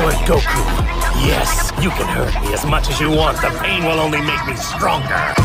Goku. Yes, you can hurt me as much as you want. The pain will only make me stronger.